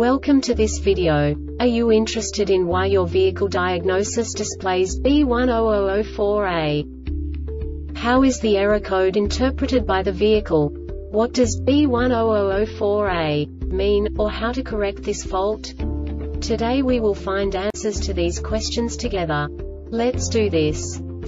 Welcome to this video. Are you interested in why your vehicle diagnosis displays B10004A? How is the error code interpreted by the vehicle? What does B10004A mean, or how to correct this fault? Today we will find answers to these questions together. Let's do this.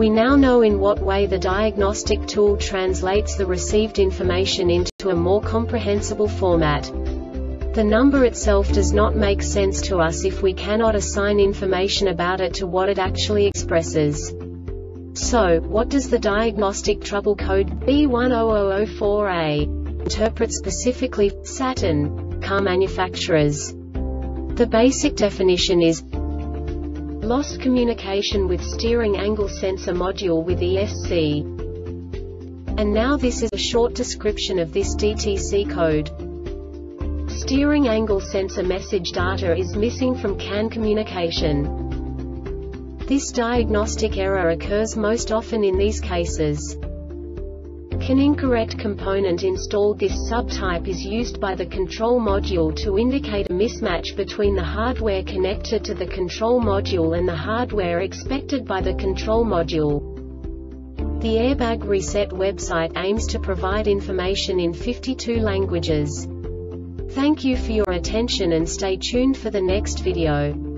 We now know in what way the diagnostic tool translates the received information into a more comprehensible format. The number itself does not make sense to us if we cannot assign information about it to what it actually expresses. So, what does the diagnostic trouble code B10004A interpret specifically Saturn car manufacturers? The basic definition is Lost communication with steering angle sensor module with ESC. And now this is a short description of this DTC code. Steering angle sensor message data is missing from CAN communication. This diagnostic error occurs most often in these cases. An incorrect component installed This subtype is used by the control module to indicate a mismatch between the hardware connected to the control module and the hardware expected by the control module. The Airbag Reset website aims to provide information in 52 languages. Thank you for your attention and stay tuned for the next video.